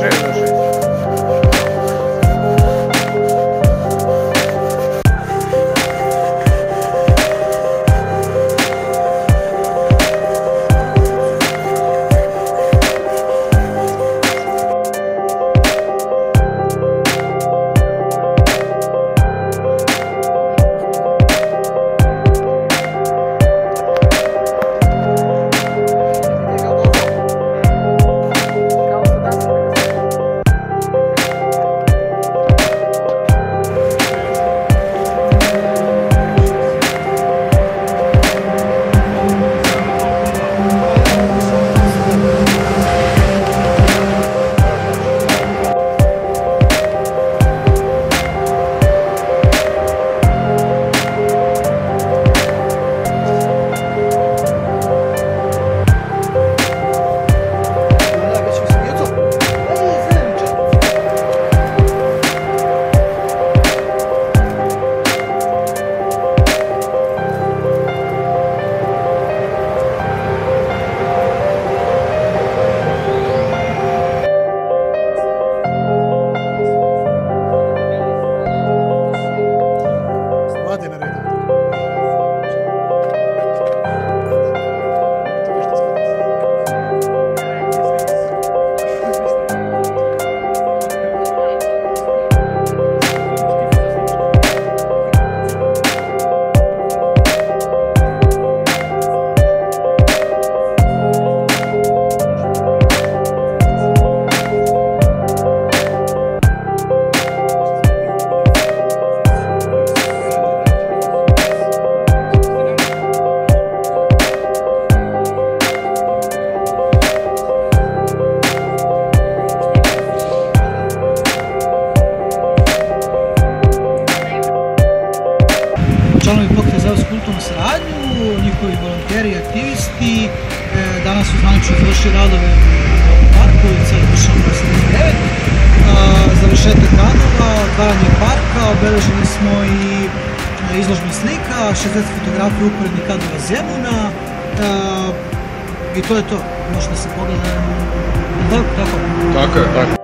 shit. članovi pokreta za kulturnu saradnju, njihovi volonteri i aktivisti. Danas su zvanično završili radove u parku i sad vršamo 89. Završetak radova, otvaranje parka, obeležili smo i izložbu slika, 60 fotografija uporednih kadrova Zemuna. I to je to, možda se pogleda. Tako, tako. Tako je, tako.